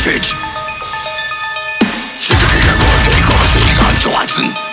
Message. Sitte ikke gå, det kommer sig ikke alt